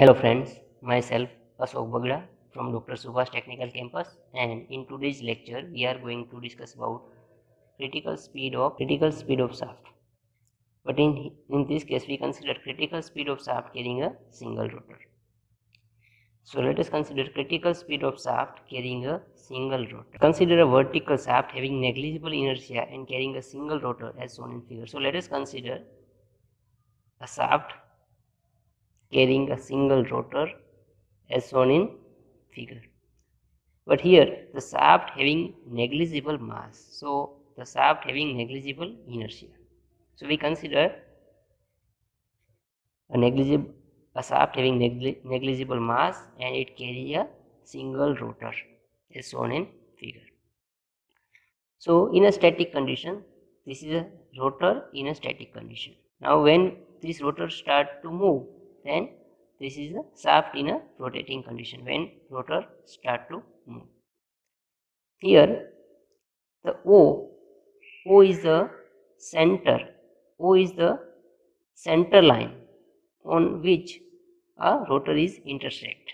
Hello friends, myself Ashok Bagda from Dr. Subhash Technical Campus and in today's lecture we are going to discuss about critical speed of critical speed of shaft. But in, in this case we consider critical speed of shaft carrying a single rotor. So let us consider critical speed of shaft carrying a single rotor. Consider a vertical shaft having negligible inertia and carrying a single rotor as shown in figure. So let us consider a shaft carrying a single rotor as shown in figure. But here the shaft having negligible mass. So the shaft having negligible inertia. So we consider a negligible a shaft having negli negligible mass and it carry a single rotor as shown in figure. So in a static condition this is a rotor in a static condition. Now when this rotor start to move then this is a shaft in a rotating condition when rotor start to move. Here the O, O is the center, O is the center line on which a rotor is intersect.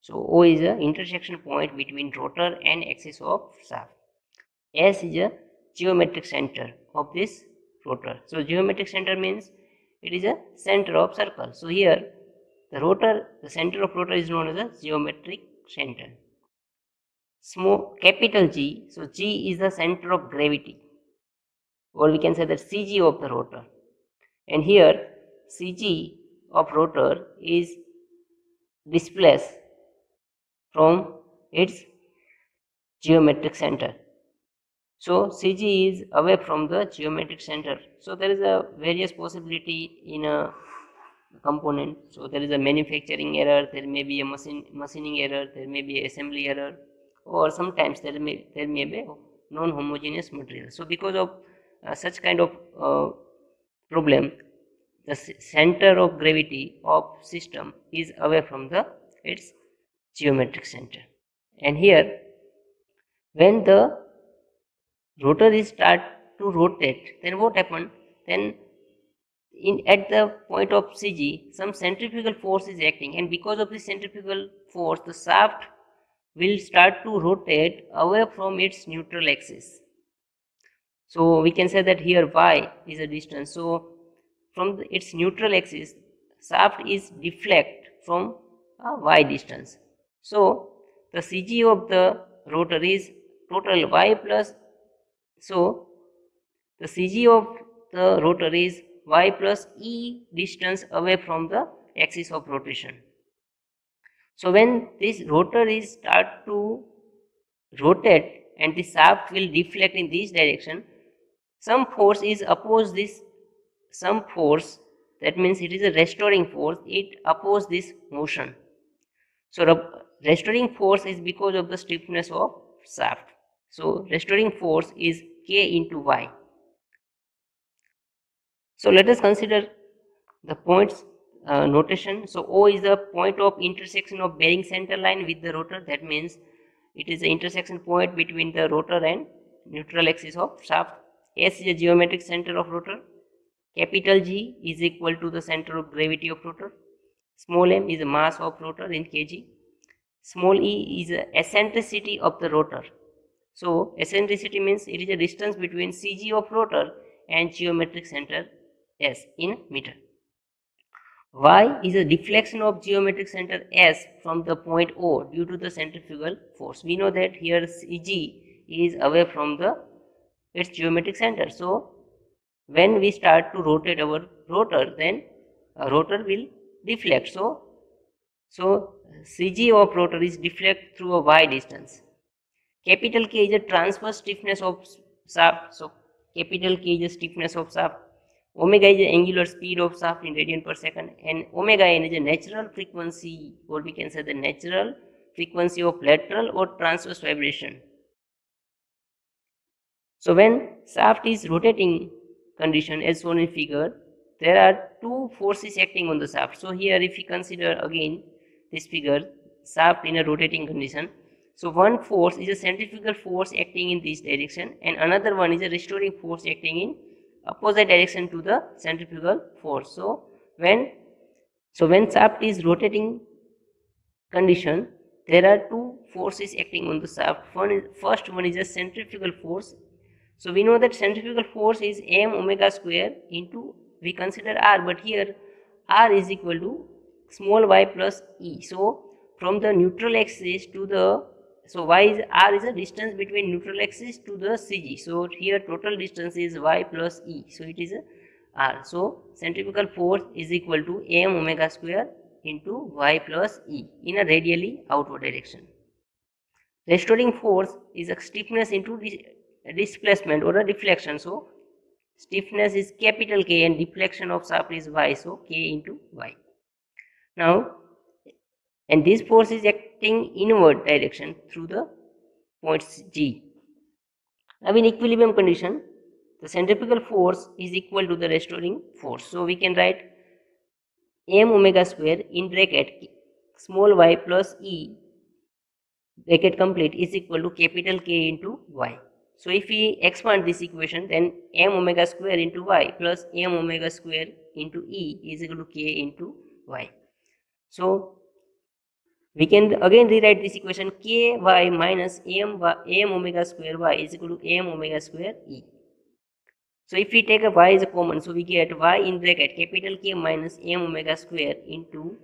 So O is the intersection point between rotor and axis of shaft. S is a geometric center of this rotor. So geometric center means it is a center of circle. So here the rotor, the center of rotor is known as a geometric center. Small capital G, so G is the center of gravity or we can say that CG of the rotor. And here CG of rotor is displaced from its geometric center. So CG is away from the geometric center. So there is a various possibility in a component. So there is a manufacturing error, there may be a machine machining error, there may be assembly error, or sometimes there may there may be non-homogeneous material. So because of uh, such kind of uh, problem, the center of gravity of system is away from the its geometric center. And here, when the rotor is start to rotate, then what happened? Then in at the point of CG, some centrifugal force is acting, and because of this centrifugal force, the shaft will start to rotate away from its neutral axis. So we can say that here y is a distance. So from the, its neutral axis, shaft is deflect from a y distance. So the CG of the rotor is total y plus. So the CG of the rotor is y plus e distance away from the axis of rotation. So when this rotor is start to rotate and the shaft will deflect in this direction, some force is oppose this, some force that means it is a restoring force, it oppose this motion. So restoring force is because of the stiffness of shaft. So restoring force is k into y. So let us consider the points uh, notation. So O is the point of intersection of bearing center line with the rotor. That means it is the intersection point between the rotor and neutral axis of shaft. S is the geometric center of rotor. Capital G is equal to the center of gravity of rotor. Small m is the mass of rotor in kg. Small e is the eccentricity of the rotor. So eccentricity means it is a distance between CG of rotor and geometric center S in meter. Y is a deflection of geometric center S from the point O due to the centrifugal force. We know that here CG is away from the its geometric center. So when we start to rotate our rotor, then rotor will deflect. So so CG of rotor is deflect through a y distance. Capital K is a transverse stiffness of shaft. So capital K is the stiffness of shaft omega is the angular speed of shaft in radian per second and omega n is a natural frequency or we can say the natural frequency of lateral or transverse vibration. So when shaft is rotating condition as shown in figure there are two forces acting on the shaft. So here if we consider again this figure shaft in a rotating condition so one force is a centrifugal force acting in this direction and another one is a restoring force acting in opposite direction to the centrifugal force. So when So when shaft is rotating condition, there are two forces acting on the shaft. One is, first one is a centrifugal force. So we know that centrifugal force is m omega square into we consider r, but here r is equal to small y plus e. So from the neutral axis to the so y is r is a distance between neutral axis to the CG. So here total distance is y plus e. So it is a r. So centrifugal force is equal to m omega square into y plus e in a radially outward direction. Restoring force is a stiffness into displacement or a deflection. So stiffness is capital K and deflection of shaft is y. So k into y. Now and this force is inward direction through the points G. Now in equilibrium condition, the centrifugal force is equal to the restoring force. So we can write m omega square in bracket small y plus e bracket complete is equal to capital K into y. So if we expand this equation then m omega square into y plus m omega square into e is equal to k into y. So we can again rewrite this equation ky minus m, y, m omega square y is equal to m omega square e. So if we take a y as a common, so we get y in bracket capital K minus m omega square into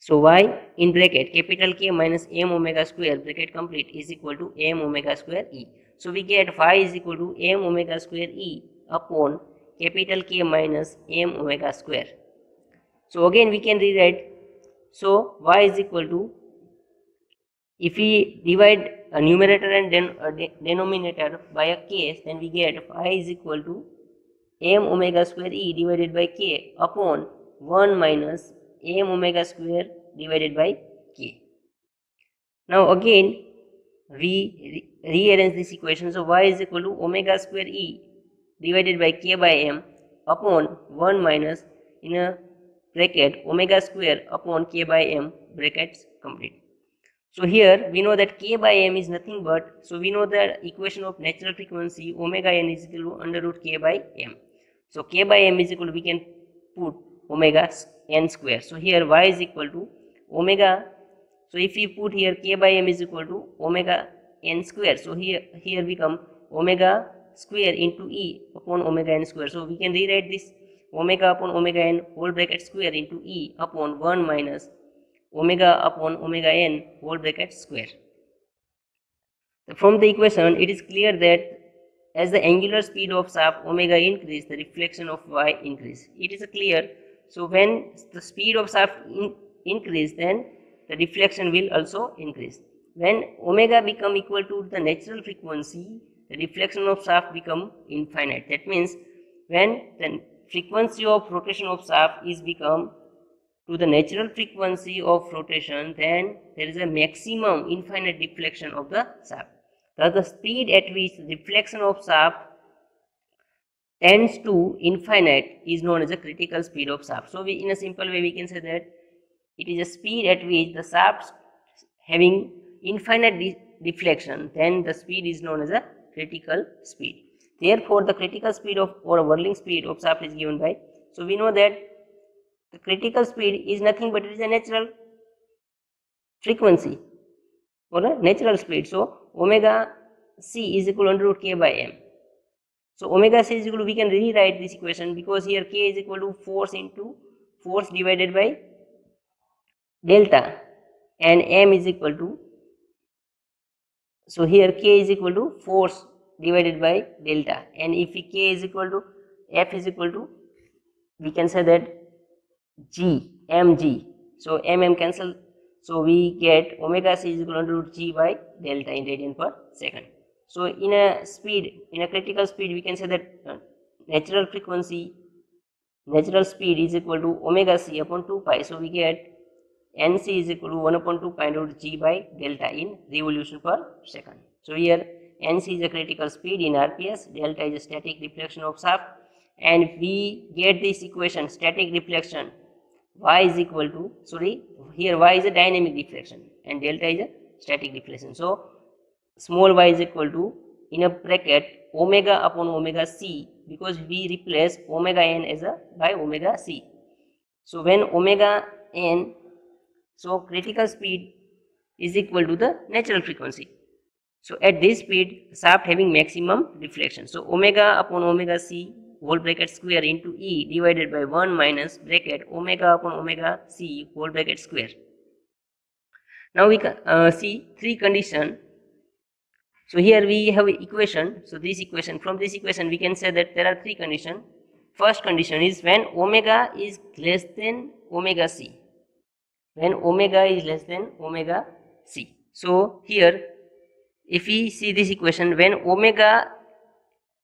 so y in bracket capital K minus m omega square bracket complete is equal to m omega square e. So we get y is equal to m omega square e upon capital K minus m omega square. So again we can rewrite so y is equal to if we divide a numerator and then a de denominator by a case then we get y is equal to m omega square e divided by k upon 1 minus m omega square divided by k. Now again we re rearrange this equation so y is equal to omega square e divided by k by m upon 1 minus in a bracket omega square upon k by m brackets complete. So here we know that k by m is nothing but so we know the equation of natural frequency omega n is equal to under root k by m. So k by m is equal to we can put omega n square. So here y is equal to omega. So if we put here k by m is equal to omega n square. So here here become omega square into e upon omega n square. So we can rewrite this omega upon omega n whole bracket square into e upon 1 minus omega upon omega n whole bracket square. From the equation, it is clear that as the angular speed of shaft omega increase, the deflection of y increase. It is clear. So when the speed of shaft in increase, then the deflection will also increase. When omega become equal to the natural frequency, the deflection of shaft become infinite. That means when the frequency of rotation of shaft is become to the natural frequency of rotation then there is a maximum infinite deflection of the shaft. Thus the speed at which deflection of shaft tends to infinite is known as a critical speed of shaft. So we, in a simple way we can say that it is a speed at which the shaft having infinite de deflection then the speed is known as a critical speed. Therefore, the critical speed of or whirling speed of shaft is given by. So we know that the critical speed is nothing but it is a natural frequency or a natural speed. So omega c is equal to under root k by m. So omega c is equal to we can rewrite this equation because here k is equal to force into force divided by delta and m is equal to so here k is equal to force divided by delta. And if k is equal to f is equal to we can say that g mg so mm cancel. So we get omega c is equal to g by delta in radian per second. So in a speed in a critical speed we can say that uh, natural frequency natural speed is equal to omega c upon 2 pi. So we get nc is equal to 1 upon 2 pi root g by delta in revolution per second. So here NC is a critical speed in RPS, delta is a static deflection of shaft and we get this equation static deflection y is equal to sorry here y is a dynamic deflection and delta is a static deflection. So small y is equal to in a bracket omega upon omega c because we replace omega n as a by omega c. So when omega n, so critical speed is equal to the natural frequency. So at this speed, shaft having maximum deflection. So omega upon omega c whole bracket square into E divided by 1 minus bracket omega upon omega c whole bracket square. Now we can uh, see three condition. So here we have equation. So this equation, from this equation we can say that there are three condition. First condition is when omega is less than omega c. When omega is less than omega c. So here if we see this equation when omega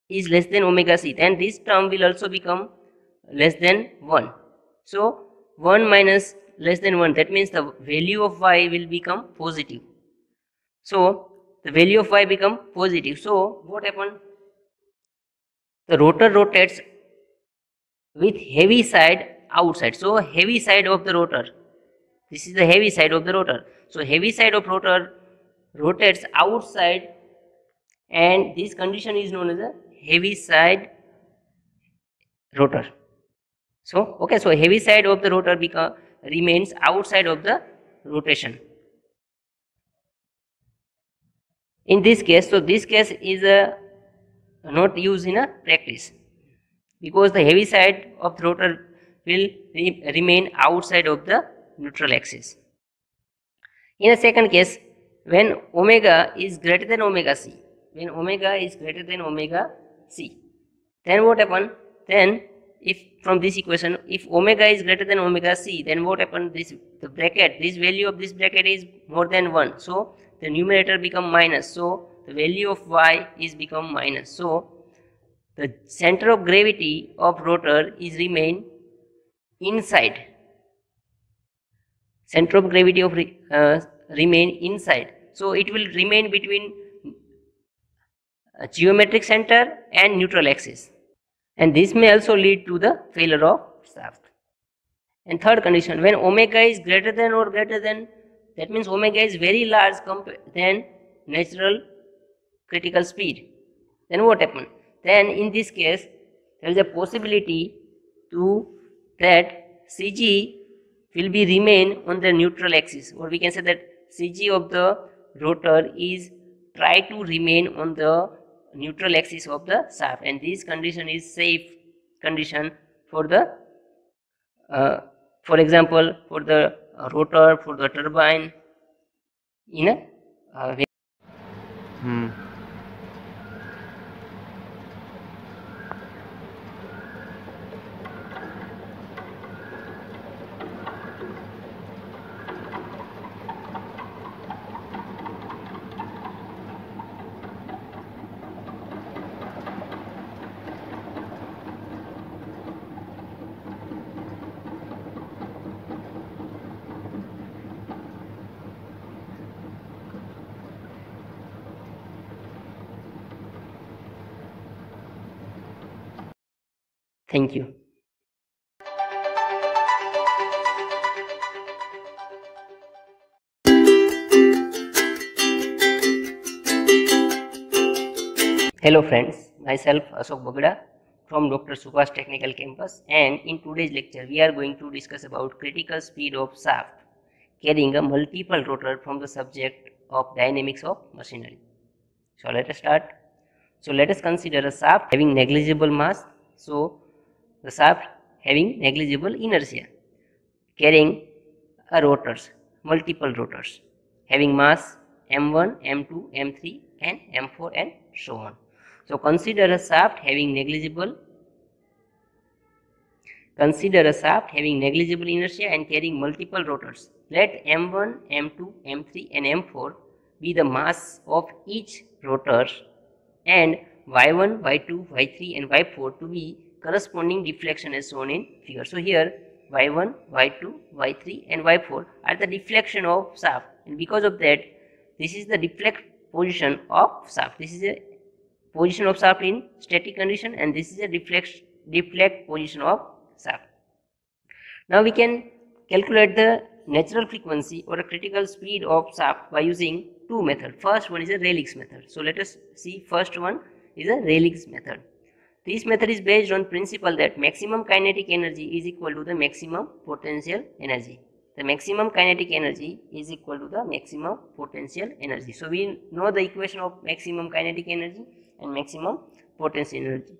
is less than omega c then this term will also become less than 1 so 1 minus less than 1 that means the value of y will become positive. So the value of y become positive. So what happened the rotor rotates with heavy side outside. So heavy side of the rotor. This is the heavy side of the rotor. So heavy side of rotor rotates outside and this condition is known as a heavy side rotor. So okay so heavy side of the rotor become remains outside of the rotation. In this case so this case is a not used in a practice because the heavy side of the rotor will re remain outside of the neutral axis. In a second case when omega is greater than omega c when omega is greater than omega c then what happen? Then if from this equation if omega is greater than omega c then what happen? This the bracket this value of this bracket is more than 1 so the numerator become minus. So the value of y is become minus. So the center of gravity of rotor is remain inside. Center of gravity of uh, remain inside so it will remain between uh, geometric center and neutral axis. And this may also lead to the failure of shaft. And third condition, when omega is greater than or greater than, that means omega is very large than natural critical speed. Then what happens? Then in this case, there is a possibility to that CG will be remain on the neutral axis or we can say that CG of the rotor is try to remain on the neutral axis of the shaft and this condition is safe condition for the uh, for example for the rotor for the turbine in a uh, hmm. Thank you. Hello friends, myself Ashok Bagda from Dr. Subhash Technical Campus and in today's lecture we are going to discuss about critical speed of shaft carrying a multiple rotor from the subject of dynamics of machinery. So let us start. So let us consider a shaft having negligible mass. So the shaft having negligible inertia, carrying a rotors, multiple rotors, having mass m1, m2, m3 and m4 and so on. So consider a shaft having negligible Consider a shaft having negligible inertia and carrying multiple rotors. Let M1, M2, M3 and M4 be the mass of each rotor and Y1, Y2, Y3 and Y4 to be corresponding deflection is shown in figure. So here y1, y2, y3 and y4 are the deflection of shaft and because of that this is the deflect position of shaft. This is a position of shaft in static condition and this is a deflect, deflect position of shaft. Now we can calculate the natural frequency or a critical speed of shaft by using two methods. First one is a Rayleigh's method. So let us see first one is a Rayleigh's method. This method is based on principle that maximum kinetic energy is equal to the maximum potential energy. The maximum kinetic energy is equal to the maximum potential energy. So we know the equation of maximum kinetic energy and maximum potential energy.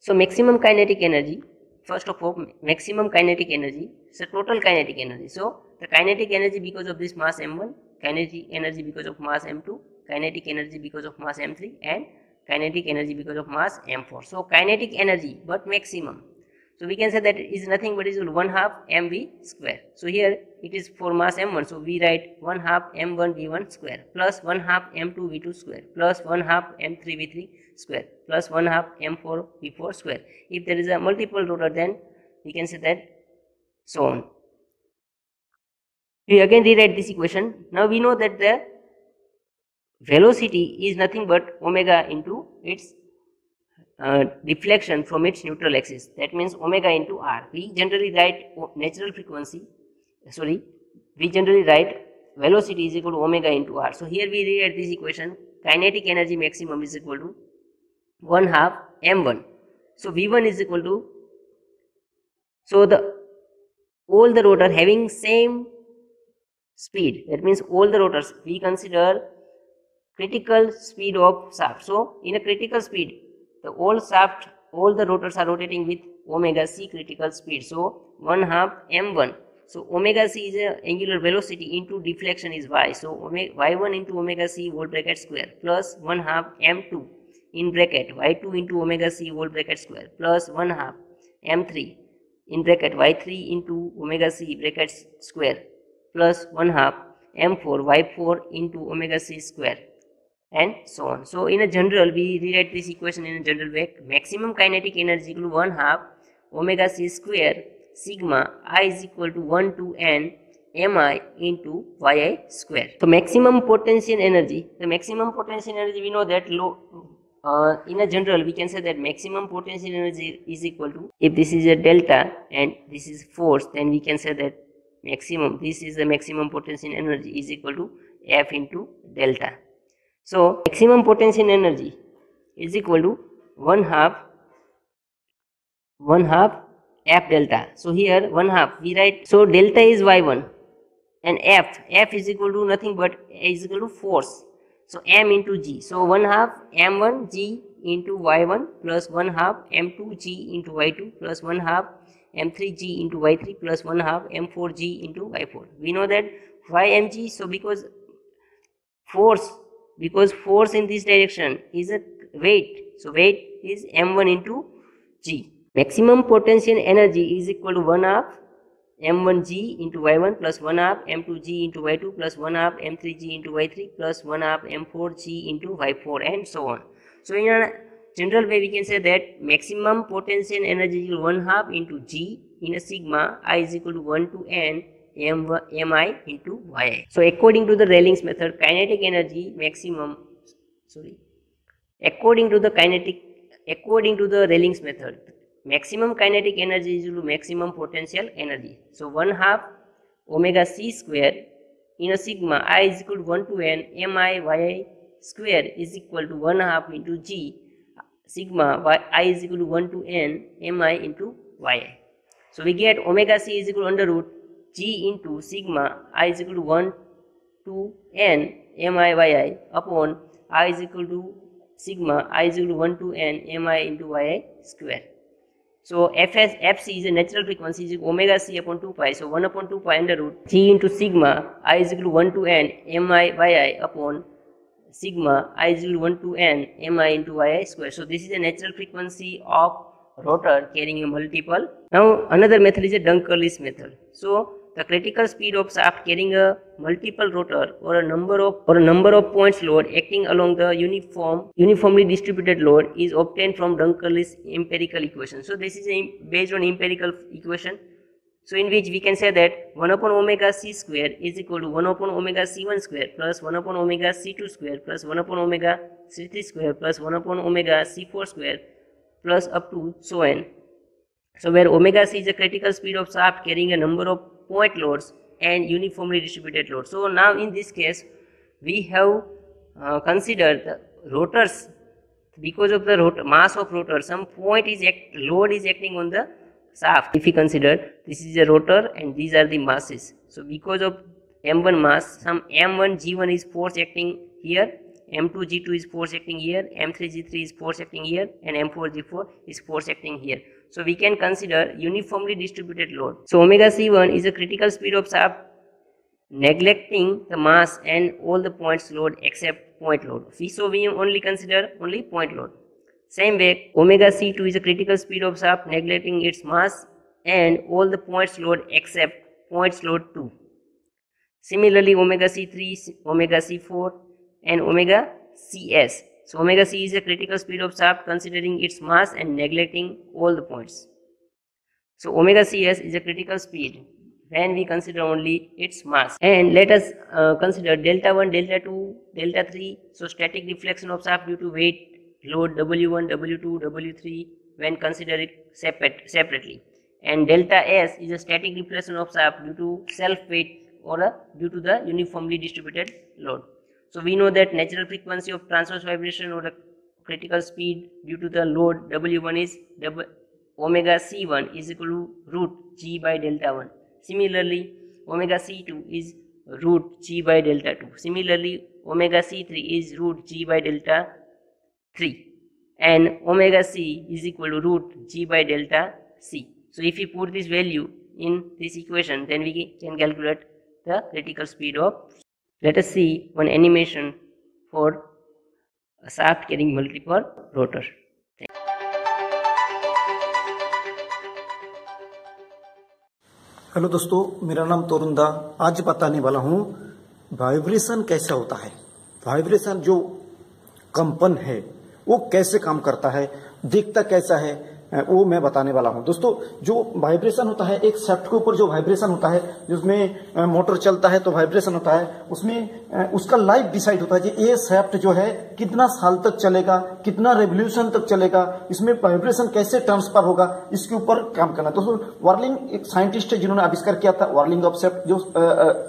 So maximum kinetic energy, first of all, maximum kinetic energy is a total kinetic energy. So the kinetic energy because of this mass m1, kinetic energy because of mass m2, kinetic energy because of mass m3 and kinetic energy because of mass m4 so kinetic energy but maximum. So we can say that is nothing but is 1 half mv square. So here it is for mass m1 so we write 1 half m1 v1 square plus 1 half m2 v2 square plus 1 half m3 v3 square plus 1 half m4 v4 square. If there is a multiple rotor then we can say that so on. We again rewrite this equation. Now we know that the velocity is nothing but omega into its uh, deflection from its neutral axis. That means omega into r. We generally write natural frequency sorry we generally write velocity is equal to omega into r. So here we rewrite this equation kinetic energy maximum is equal to 1 half m1 so v1 is equal to so the all the rotor having same speed. That means all the rotors we consider critical speed of shaft. So in a critical speed, the whole shaft, all the rotors are rotating with omega c critical speed. So 1 half m1. So omega c is a angular velocity into deflection is y. So omega, y1 into omega c whole bracket square plus 1 half m2 in bracket y2 into omega c whole bracket square plus 1 half m3 in bracket y3 into omega c bracket square plus 1 half m4 y4 into omega c square and so on. So in a general, we rewrite this equation in a general way. Maximum kinetic energy equal to 1 half omega c square sigma i is equal to 1 to n mi into yi square. So maximum potential energy, the maximum potential energy we know that low uh, in a general we can say that maximum potential energy is equal to if this is a delta and this is force then we can say that maximum this is the maximum potential energy is equal to f into delta so maximum potential energy is equal to 1 half 1 half f delta. So here 1 half we write so delta is y1 and f f is equal to nothing but is equal to force. So m into g. So 1 half m1 g into y1 plus 1 half m2 g into y2 plus 1 half m3 g into y3 plus 1 half m4 g into y4. We know that why mg so because force because force in this direction is a weight. So weight is m1 into g. Maximum potential energy is equal to 1 half m1g into y1 plus 1 half m2g into y2 plus 1 half m3g into y3 plus 1 half m4g into y4 and so on. So in a general way we can say that maximum potential energy is 1 half into g in a sigma i is equal to 1 to n mi into yi. So according to the Rayleigh's method, kinetic energy maximum, sorry, according to the kinetic, according to the Rayleigh's method, maximum kinetic energy is equal to maximum potential energy. So 1 half omega c square in a sigma i is equal to 1 to n mi yi square is equal to 1 half into g sigma y, i is equal to 1 to n mi into yi. So we get omega c is equal to under root g into sigma i is equal to 1 to n miyi upon i is equal to sigma i is equal to 1 to n mi into yi square. So fs fc is a natural frequency is omega c upon 2 pi. So 1 upon 2 pi under root g into sigma i is equal to 1 to n mi yi upon sigma i is equal to 1 to n mi into yi square. So this is a natural frequency of rotor carrying a multiple. Now another method is a Dunkerley's method. So the critical speed of shaft carrying a multiple rotor or a number of or a number of points load acting along the uniform uniformly distributed load is obtained from Dunkerley's empirical equation. So this is a, based on empirical equation. So in which we can say that 1 upon omega c square is equal to 1 upon omega c1 square plus 1 upon omega c2 square plus 1 upon omega c3 square plus 1 upon omega c4 square plus up to so on. So where omega c is the critical speed of shaft carrying a number of point loads and uniformly distributed loads. So now in this case we have uh, considered the rotors. Because of the rot- mass of rotor some point is act- load is acting on the shaft. If we consider this is a rotor and these are the masses. So because of m1 mass some m1 g1 is force acting here m2 g2 is force acting here m3 g3 is force acting here and m4 g4 is force acting here so we can consider uniformly distributed load so omega c1 is a critical speed of shaft neglecting the mass and all the points load except point load. So we only consider only point load. Same way, omega C2 is a critical speed of shaft neglecting its mass and all the points load except points load 2. Similarly, omega C3, omega C4 and omega CS. So omega C is a critical speed of shaft considering its mass and neglecting all the points. So omega CS is a critical speed when we consider only its mass. And let us uh, consider delta 1, delta 2, delta 3. So static deflection of shaft due to weight, load W1, W2, W3 when considered separate, separately. And delta S is a static deflection of shaft due to self weight or a, due to the uniformly distributed load. So we know that natural frequency of transverse vibration or critical speed due to the load W1 is w, omega C1 is equal to root G by delta 1 Similarly, omega C2 is root G by delta 2. Similarly, omega C3 is root G by delta 3 and omega C is equal to root G by delta C. So if we put this value in this equation then we can calculate the critical speed of let us see one animation for a shaft carrying multiple rotor. Hello दोस्तों, मेरा नाम तोरुंदा। आज बताने वाला हूँ vibration कैसा होता है? वाइब्रेशन जो कंपन है, वो कैसे काम करता है? दिखता कैसा है? वो मैं बताने वाला हूँ। दोस्तों, जो वाइब्रेशन होता है, एक सेफ्ट के ऊपर जो वाइब्रेशन होता है, जिसमें मोटर चलता है तो वाइब्रेशन होता है, उसमें उसका लाइफ डिसाइड होता है कि ये सेफ्ट जो है, कितना साल तक चलेगा, कितना रेवल्यूशन तक चलेगा, इसमें वाइब्रेशन कैसे ट्रांसफ़र होगा, इसके ऊपर काम करना। दोस्तों वार्लिंग एक साइंटिस्ट है जिन्होंने आविष्कार किया था वार्लिंग ऑफ़ सेफ्ट जो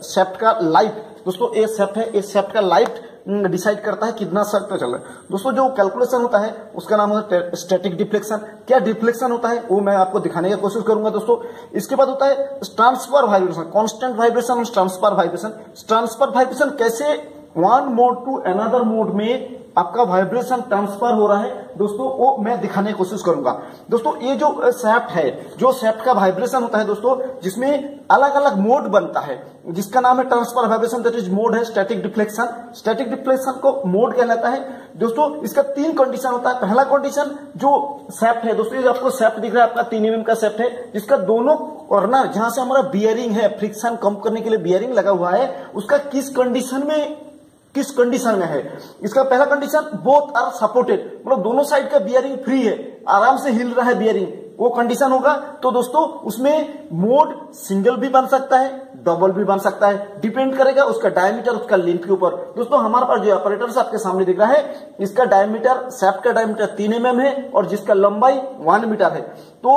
सेफ्ट का लाइफ दोस्तों, ये सेफ्ट है इस सेफ्ट का लाइफ डिसाइड करता है कितना सर्क चल रहा है। दोस्तों, जो कैलकुलेशन होता है, उसका नाम होता है स्टैटिक डिफ्लेक्शन क्या डिफ्लेक्शन होता है, वो मैं आपको दिखाने की कोशिश करूँगा, दोस्तों। इसके बाद होता है ट्रांसफ़र वाइब्रेशन कॉन्स्टेंट वाइब्रेशन और ट्रांसफ़र वाइब्रेशन ट्रांसफ़र वाइब्रेशन कैसे? One mode two another mode में आपका वाइब्रेशन ट्रांसफ़र हो रहा है। दोस्तों, वो मैं दिखाने की कोशिश करूँगा। दोस्तों, ये जो सेफ्ट है, जो सेफ्ट का वाइब्रेशन होता है दोस्तों, जिसमें अलग अलग मोड बनता है, जिसका नाम है transfer vibration that is mode है स्टैटिक डिफ्लेक्शन स्टैटिक डिफ्लेक्शन को मोड कहलाता है। दोस्तों, इसका तीन कंडीशन होता है। पहला कंडीशन जो सेफ्ट है, दोस्तों, ये आपको सेफ्ट दिख रहा है, आपका तीन एम का सेफ्ट है, जिसका दोनों कॉर्नर जहाँ से हमारा बियरिंग है फ्रिक्शन कम करने के लिए बियरिंग लगा हुआ है, उसका किस कंडीशन में किस कंडीशन में है? इसका पहला कंडीशन बोथ आर सपोर्टेड मतलब दोनों साइड का बियरिंग फ्री है। आराम से हिल रहा है बियरिंग वो कंडीशन होगा। तो दोस्तों, उसमें मोड सिंगल भी बन सकता है डबल भी बन सकता है। डिपेंड करेगा उसका डायमीटर उसका लेंथ के ऊपर। दोस्तों, हमारे पास जो ऑपरेटर आपके सामने दिख रहा है, इसका डायमीटर सेफ्ट का डायमीटर तीन एम है और जिसका लंबाई वन मीटर है। तो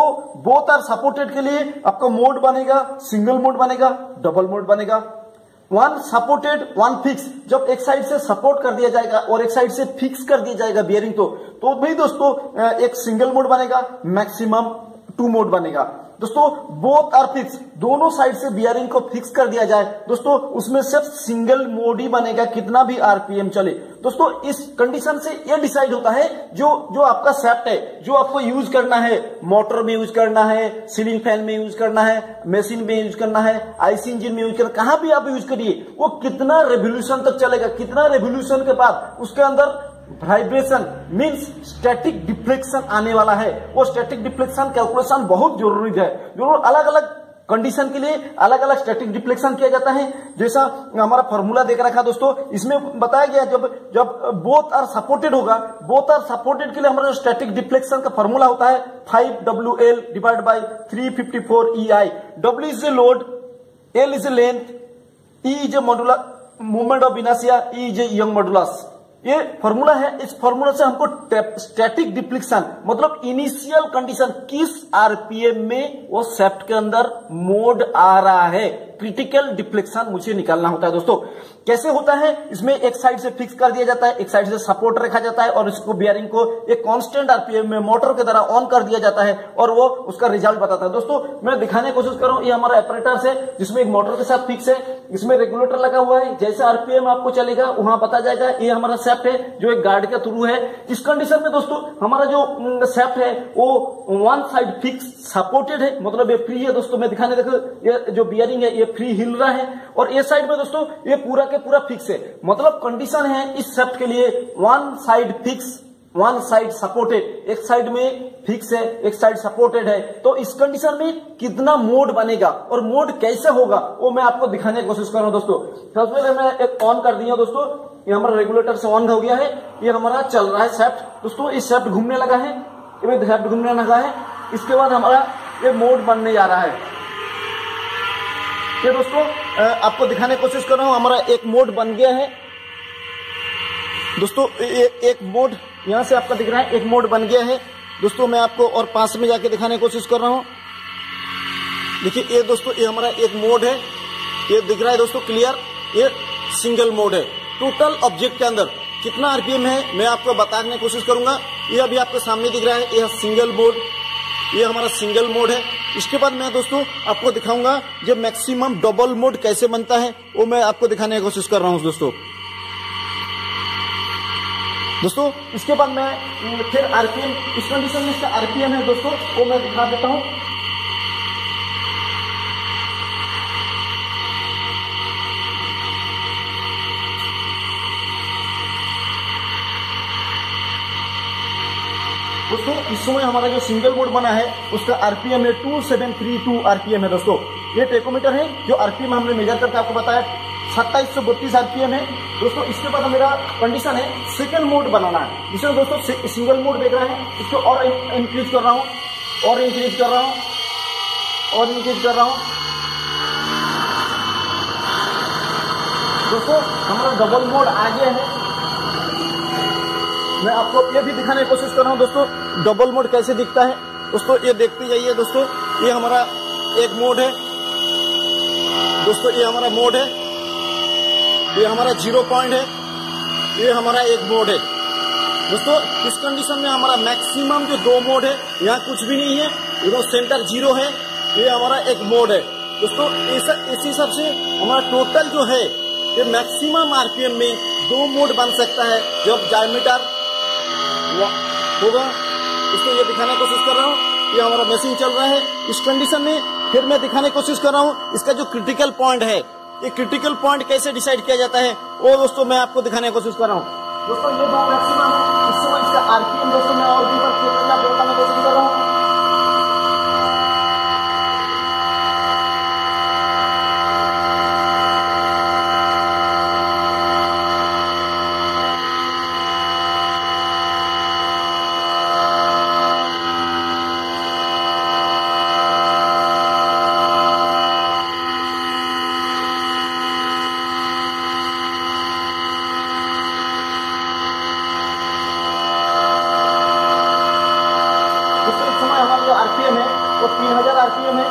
बोथ आर सपोर्टेड के लिए आपका मोड बनेगा सिंगल मोड बनेगा डबल मोड बनेगा। वन सपोर्टेड वन फिक्स जब एक साइड से सपोर्ट कर दिया जाएगा और एक साइड से फिक्स कर दिया जाएगा बियरिंग तो तो भाई दोस्तों एक सिंगल मोड बनेगा मैक्सिमम टू मोड बनेगा। दोस्तों बोथ आर फिक्स दोनों साइड से बियरिंग को फिक्स कर दिया जाए। दोस्तों, उसमें सिर्फ़ सिंगल मोड ही बनेगा, कितना भी आरपीएम चले। दोस्तों, इस कंडीशन से यह डिसाइड होता है जो जो आपका सेप्ट है, जो आपको यूज़ करना है। मोटर में यूज़ करना है सीलिंग फ़ैन में यूज़ करना है मशीन में यूज़ करना है आईसी इंजिन में यूज़ करना कहाँ भी आप यूज़ करिए, वो कितना रेवोल्यूशन तक चलेगा, कितना रेवोल्यूशन के बाद उसके अंदर वाइब्रेशन मीन्स स्टैटिक डिफ्लेक्शन आने वाला है। वो स्टैटिक डिफ्लेक्शन कैलकुलेशन बहुत ज़रूरी है। ज़रूर अलग अलग कंडीशन के लिए अलग अलग स्टैटिक डिफ्लेक्शन किया जाता है। जैसा हमारा फॉर्मूला देख रखा दोस्तों, इसमें बताया गया जब जब बोथ आर सपोर्टेड होगा बोथ आर सपोर्टेड के लिए हमारा जो स्टैटिक डिफ्लेक्शन का फॉर्मूला होता है five W L divide by three fifty four E I W is a load L is a length E is a modulus movement of इनासिया E is a Young modulus ये formula है। इस formula से हमको static डिप्लिक्शन मतलब initial condition किस RPM में वो सेफ्ट के अंदर मोड आ रहा है। क्रिटिकल डिप्लिक्शन मुझे निकालना होता है दोस्तों। कैसे होता है? इसमें एक साइड से फिक्स कर दिया जाता है, एक साइड से सपोर्ट रखा जाता है और इसको बियरिंग को एक कांस्टेंट आरपीएम में मोटर के द्वारा ऑन कर दिया जाता है और वो उसका रिज़ल्ट बताता है। दोस्तों, मैं दिखाने की कोशिश कर रहा हूँ, ये हमारा ऑपरेटर है जिसमें एक मोटर के साथ फिक्स है, इसमें रेगुलेटर लगा हुआ है, जैसे आरपीएम आपको चलेगा, वहाँ पता जाएगा, ये हमारा सेफ्ट है, जो एक गार्ड के थ्रू है। इस कंडीशन में दोस्तों, हमारा जो सेफ्ट है, वो वन साइड फिक्स सपोर्टेड है मतलब ये फ्री है। दोस्तों, मैं दिखाने देखो, ये जो बियरिंग है, ये फ्री हिल रहा है। और ये साइड में दोस्तों, ये पूरा के पूरा फिक्स है। मतलब कंडीशन है इस सेफ्ट के लिए one side fix one side supported एक साइड में फिक्स है, एक साइड सपोर्टेड है। तो इस कंडीशन में कितना मोड बनेगा और मोड कैसे होगा, वो मैं आपको दिखाने की कोशिश कर रहा हूँ दोस्तों। सबसे पहले मैं एक ऑन कर दिया दोस्तों। ये हमारा रेगुलेटर से ऑन हो गया है। ये हमारा चल रहा है सेफ्ट दोस्तों ये सेफ्ट घूमने लगा है। घूमने लगा है। इसके बाद हमारा ये मोड बनने जा रहा है। ये दोस्तों आपको दिखाने की कोशिश कर रहा हूँ, हमारा एक मोड बन गया है। दोस्तों एक मोड, यहाँ से आपका दिख रहा है, एक मोड बन गया है। दोस्तों, मैं आपको और पास में जाके दिखाने की कोशिश कर रहा हूँ। देखिए, ये दोस्तों, ये हमारा एक मोड है। ये दिख रहा है दोस्तों, क्लियर? ये सिंगल मोड है। टोटल ऑब्जेक्ट के अंदर कितना आरपीएम है, मैं आपको बताने की कोशिश करूँगा। ये अभी आपके सामने दिख रहा है, यह सिंगल मोड। ये हमारा सिंगल मोड है। इसके बाद मैं दोस्तों आपको दिखाऊँगा ये मैक्सिमम डबल मोड कैसे बनता है। वो मैं आपको दिखाने की कोशिश कर रहा हूँ दोस्तों। दोस्तों, इसके बाद मैं, फिर आरपीएम इस कंडीशन में इसका आरपीएम है दोस्तों, वो मैं दिखा देता हूँ। इस समय हमारा जो सिंगल मोड बना है, उसका आरपीएम है two seven three two RPM है दोस्तों। ये टेकोमीटर है, जो आरपीएम हमने मेजर करके आपको बताया। सत्ताईस सौ बत्तीस आरपीएम है। दोस्तों, इसके बाद मेरा कंडीशन है सेकंड मोड बनाना है। जिसमें दोस्तों सिंगल मोड देख रहे हैं। इसको और इंक्रीज कर रहा हूँ। और इंक्रीज कर रहा हूँ। और इंक्रीज कर रहा हूँ। दोस्तों, हमारा डबल मोड आगे है। मैं आपको ये भी दिखाने की कोशिश कर रहा हूँ, दोस्तों डबल मोड कैसे दिखता है। दोस्तों, ये देखते जाइए, दोस्तों, ये हमारा एक मोड है। दोस्तों, ये हमारा मोड है। ये हमारा ज़ीरो पॉइंट है। ये हमारा एक मोड है। दोस्तों, इस कंडीशन में हमारा मैक्सिमम जो दो मोड है, यहाँ कुछ भी नहीं है। इधर सेंटर ज़ीरो है, ये हमारा एक मोड है। दोस्तों, इस हिसाब से हमारा टोटल जो है, ये मैक्सिमम आरपीएम में दो मोड बन सकता है। जब डायमीटर होगा। इसलिए ये दिखाने की कोशिश कर रहा हूँ। ये हमारा मशीन चल रहा है। इस कंडीशन में फिर मैं दिखाने की कोशिश कर रहा हूँ। इसका जो क्रिटिकल पॉइंट है, ये क्रिटिकल पॉइंट कैसे डिसाइड किया जाता है, वो दोस्तों मैं आपको दिखाने की कोशिश कर रहा हूँ। दोस्तों, ये बहुत मैक्सिमम है। इस समय इसका आरपीएम दोस्तों मैं और भी बताने की कोशिश कर रहा हूँ आरपीएम है, वो तीन हज़ार आरपीएम है।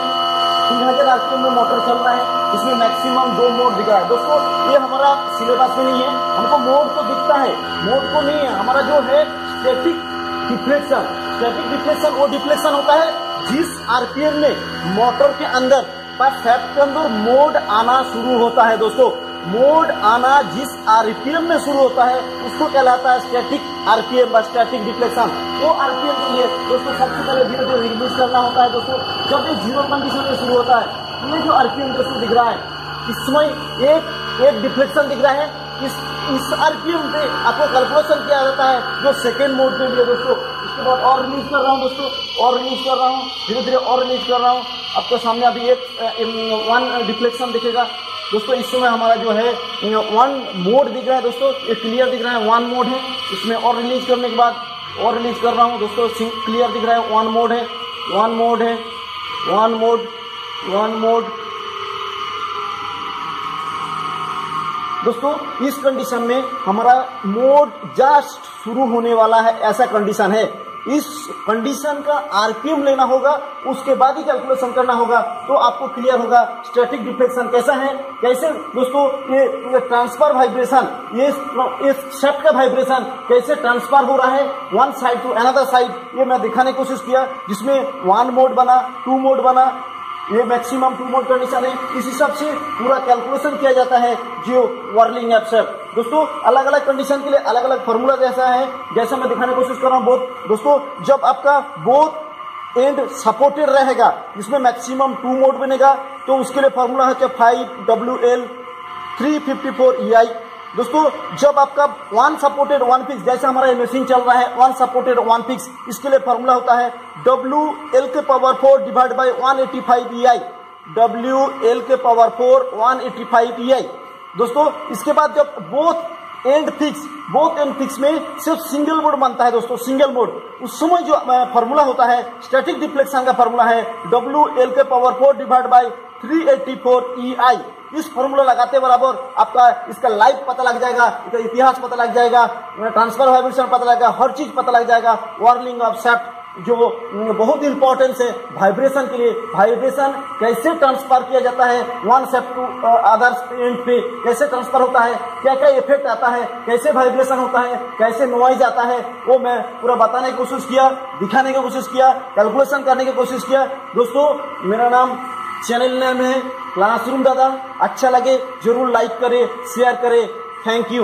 तीन हज़ार आरपीएम में मोटर चल रहा है, इसमें मैक्सिमम दो मोड दिख रहा है। दोस्तों, ये हमारा सिलेबस में नहीं है, हमको मोड तो दिखता है। मोड को नहीं है, हमारा जो है स्टेटिक डिफ्लेक्शन स्टेटिक डिफ्लेक्शन वो डिफ्लेक्शन होता है जिस आरपीएम में मोटर के अंदर, पर के अंदर मोड आना शुरू होता है, दोस्तों। मोड आना जिस आरपीएम में शुरू होता है, उसको कहलाता है स्टैटिक आरपीएम स्टैटिक डिफ्लेक्शन वो आरपीएम के लिए दोस्तों सबसे पहले धीरे धीरे रिलीज़ करना होता है दोस्तों, जब ये ज़ीरो कंडीशन में शुरू होता है, ये जो आरपीएम दोस्तों दिख रहा है इसमें एक एक डिफ्लेक्शन दिख रहा है, इस इस आरपीएम पे आपको कैलकुलेशन किया जाता है, जो सेकेंड मोड पे भी है दोस्तों। इसके बाद और रिलीज़ कर रहा हूँ दोस्तों, और रिलीज़ कर रहा हूँ धीरे धीरे और रिलीज़ कर रहा हूँ। आपके सामने अभी एक वन डिफ्लेक्शन दिखेगा। दोस्तों, इस समय हमारा जो है वन मोड दिख रहा है दोस्तों, ये क्लियर दिख रहा है वन मोड है। इसमें और रिलीज़ करने के बाद और रिलीज़ कर रहा हूँ दोस्तों क्लियर दिख रहा है वन मोड है वन मोड है वन मोड वन मोड दोस्तों, इस कंडीशन में हमारा मोड जस्ट शुरू होने वाला है, ऐसा कंडीशन है। इस कंडीशन का आरपीएम लेना होगा उसके बाद ही कैलकुलेशन करना होगा तो आपको क्लियर होगा स्टैटिक डिफ्लेक्शन कैसा है कैसे दोस्तों ये, ट्रांसफ़र वाइब्रेशन ये इस शेफ्ट का वाइब्रेशन कैसे ट्रांसफ़र हो रहा है one side two another side ये मैं दिखाने की कोशिश किया जिसमें वन मोड बना टू मोड बना ये मैक्सिमम टू मोड कंडीशन है इस हिसाब से पूरा कैलकुलेशन किया जाता है जियो वर्लिंग एपसेप दोस्तों अलग अलग कंडीशन के लिए अलग अलग फॉर्मूला जैसा है, जैसा मैं दिखाने की कोशिश कर रहा हूँ बहुत। दोस्तों, जब आपका बोथ एंड सपोर्टेड रहेगा, जिसमें मैक्सिमम टू मोड बनेगा तो उसके लिए फॉर्मूला है five W L three fifty four E I दोस्तों, जब आपका वन सपोर्टेड वन फिक्स जैसे हमारा ये मशीन चल रहा है वन सपोर्टेड वन फिक्स इसके लिए फॉर्मूला होता है डब्ल्यू एल के power four divide by one eighty five E I W L के power four one eighty five E I दोस्तों, इसके बाद जब both end fix both end fix में सिर्फ़ सिंगल मोड बनता है दोस्तों सिंगल मोड उस समय जो फॉर्मूला होता है स्टैटिक डिफ्लेक्शन का फॉर्मूला है डब्ल्यू एल के power four divide by three eighty four E I इस फॉर्मूला लगाते बराबर आपका इसका लाइफ पता लग जाएगा, इसका इतिहास पता लग जाएगा ट्रांसफ़र वाइब्रेशन पता लगेगा हर चीज़ पता लग जाएगा। वार्निंग ऑफ़ सेफ्ट जो बहुत इंपॉर्टेंस है वाइब्रेशन के लिए। वाइब्रेशन कैसे ट्रांसफ़र किया जाता है? वन सेप टू अदर एंड पे कैसे ट्रांसफ़र होता है? क्या क्या इफ़ेक्ट आता है? कैसे वाइब्रेशन होता है? कैसे नॉइज़ आता है? वो मैं पूरा बताने की कोशिश किया, दिखाने की कोशिश किया कैलकुलेशन करने की कोशिश किया। दोस्तों, मेरा नाम चैनल नेम है क्लासरूम दादा अच्छा लगे ज़रूर लाइक करे शेयर करे। Thank you